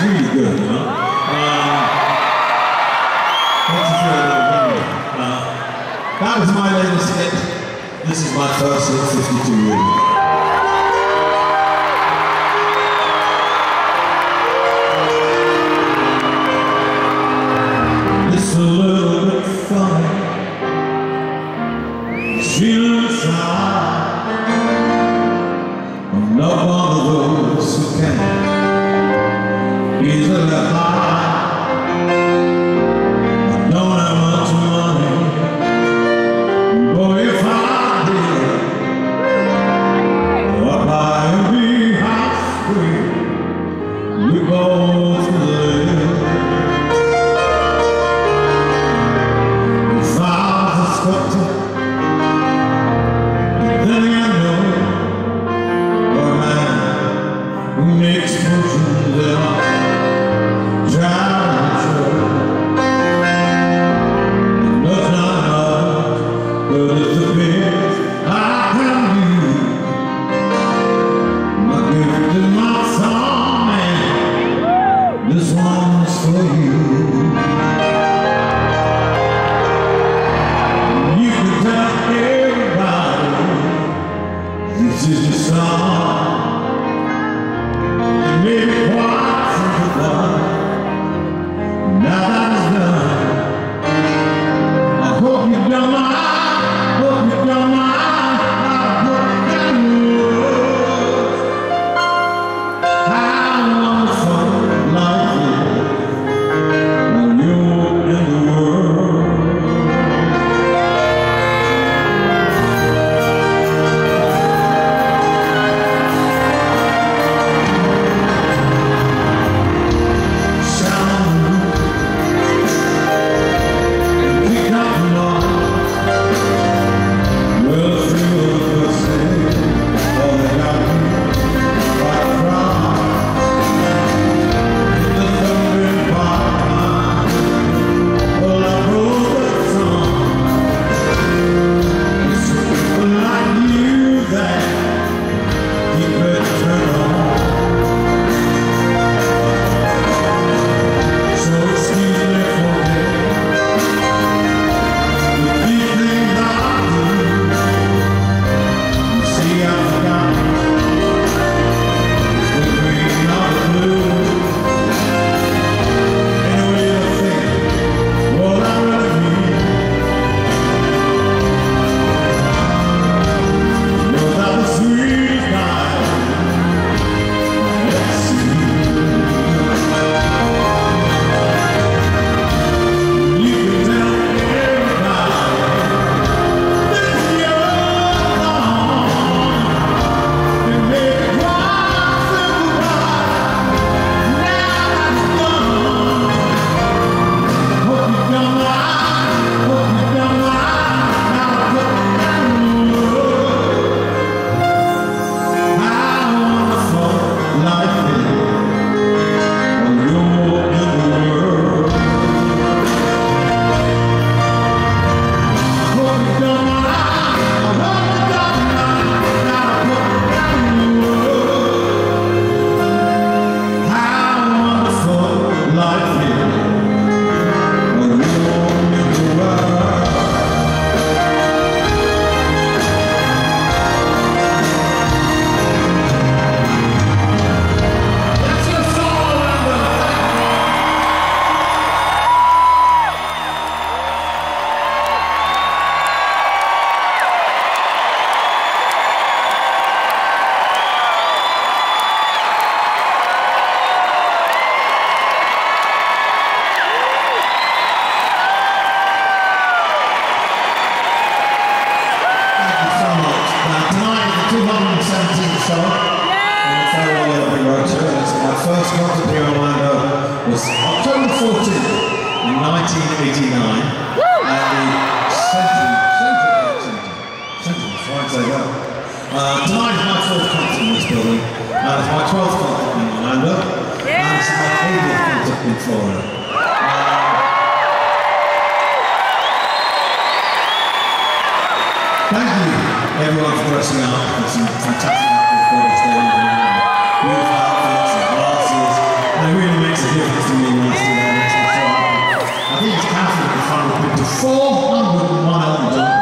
Really good, you know? That was my latest hit. This is my first hit, 52 years. This is the song. 17th. Yeah! And to it. My first concert here in Orlando was October 14th, 1989. Woo! At the Central, Central, Central, Central, tonight is my fourth concert in this building. Uh, my 12th concert in Orlando. Yeah! And it's my 80th concert in them up for us now. Some fantastic outfits there. Beautiful outfits, and glasses. They really makes a difference to me when I see them I think it's Catherine at the final pick to 401 Elton John.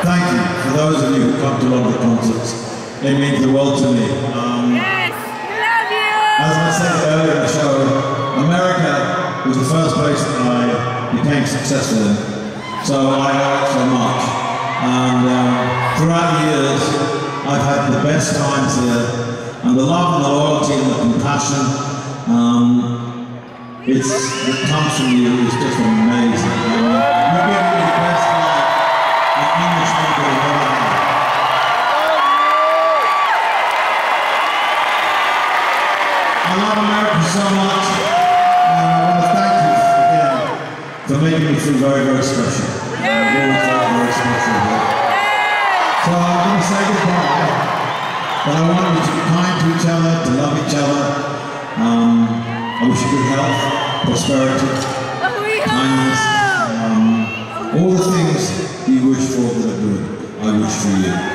Thank you for those of you who come to London concerts. It means the world to me. Um, yes, we love you! As I said earlier in the show, America was the first place that I became successful in. So I owe it so much. And um, throughout the years, I've had the best times here. And the love and the loyalty and the compassion um, it's, it comes from you is just amazing. You give me the best life that English people have ever had. I love America so much, making it very, very special. Yeah. Very special. Yeah. So I'm going to say goodbye. But I want to be kind to each other, to love each other. Um, I wish you good health, prosperity, kindness, um, all the things you wish for that are good, I wish for you.